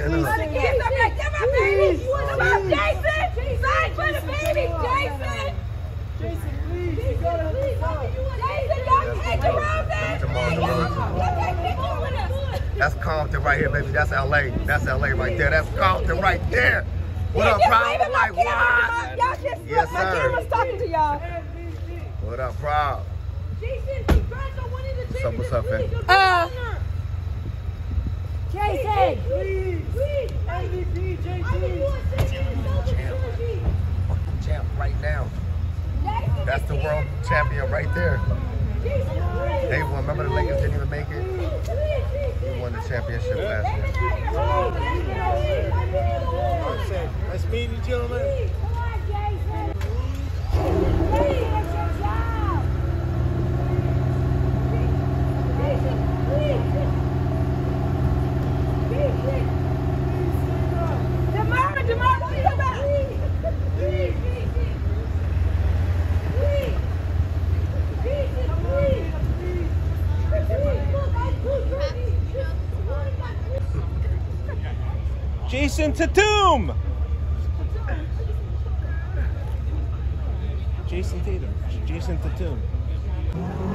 hand up. Jayson, get my baby. Come on, Jayson. Sign for the baby, Jayson. Jayson, please. Jayson, please. Jayson, y'all take around that. That's Compton right here, baby. That's LA. That's LA right there. That's Compton right there. What up, Proud? Like, why? Y'all just yes, sir. My camera's talking to y'all. What up, Proud? Jayson, congrats on winning the championship. What's up, what's up, man? Uh, Jayson! Please. That's the world champion right there. They won. Remember the Lakers didn't even make it? He won the championship last year. Nice meeting you, gentlemen. Come on, Jayson! Hey, that's your job! Demar, Demar, don't come back. Jayson Tatum. Jayson Tatum. Jayson Tatum.